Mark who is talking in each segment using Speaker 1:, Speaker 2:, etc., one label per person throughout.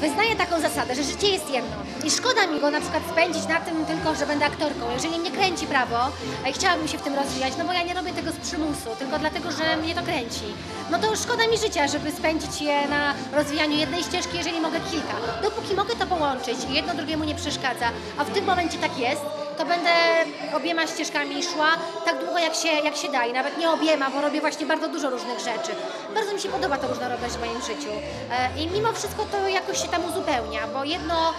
Speaker 1: wyznaję taką zasadę, że życie jest jedno i szkoda mi go na przykład spędzić na tym tylko, że będę aktorką. Jeżeli mnie kręci prawo i chciałabym się w tym rozwijać, no bo ja nie robię tego z przymusu, tylko dlatego, że mnie to kręci. No to szkoda mi życia, żeby spędzić je na rozwijaniu jednej ścieżki, jeżeli mogę kilka. Dopóki mogę to połączyć i jedno drugiemu nie przeszkadza, a w tym momencie tak jest, to będę obiema ścieżkami szła tak długo jak się, jak się da i nawet nie obiema, bo robię właśnie bardzo dużo różnych rzeczy. Bardzo mi się podoba ta różnorodność w moim życiu E, i mimo wszystko to jakoś się tam uzupełnia, bo jedno,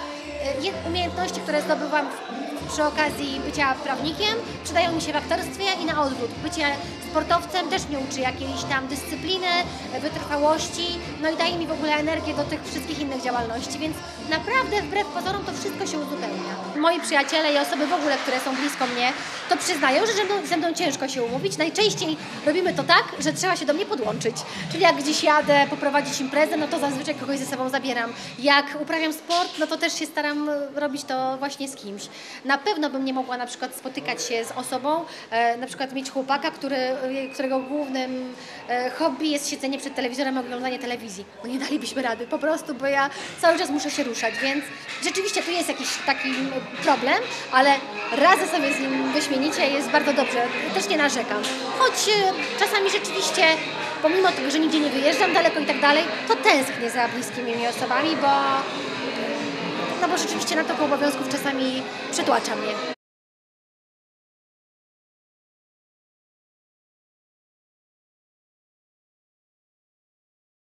Speaker 1: e, umiejętności, które zdobywam w, przy okazji bycia prawnikiem, przydają mi się w aktorstwie i na odwrót. Bycie sportowcem też mnie uczy jakiejś tam dyscypliny, wytrwałości, no i daje mi w ogóle energię do tych wszystkich innych działalności, więc naprawdę wbrew pozorom to wszystko się uzupełnia. Moi przyjaciele i osoby w ogóle, które są blisko mnie, to przyznają, że ze mną, ciężko się umówić. Najczęściej robimy to tak, że trzeba się do mnie podłączyć. Czyli jak gdzieś jadę poprowadzić imprezę, no to zazwyczaj kogoś ze sobą zabieram. Jak uprawiam sport, no to też się staram robić to właśnie z kimś. Na pewno bym nie mogła na przykład spotykać się z osobą, e, na przykład mieć chłopaka, który, e, którego głównym e, hobby jest siedzenie przed telewizorem i oglądanie telewizji. No nie dalibyśmy rady, po prostu, bo ja cały czas muszę się ruszać, więc rzeczywiście tu jest jakiś taki problem, ale radzę sobie z nim wyśmienicie, jest bardzo dobrze, też nie narzekam. Choć czasami rzeczywiście, pomimo tego, że nigdzie nie wyjeżdżam daleko i tak dalej, to tęsknię za bliskimi mi osobami, bo no bo rzeczywiście na to obowiązków czasami przytłacza mnie.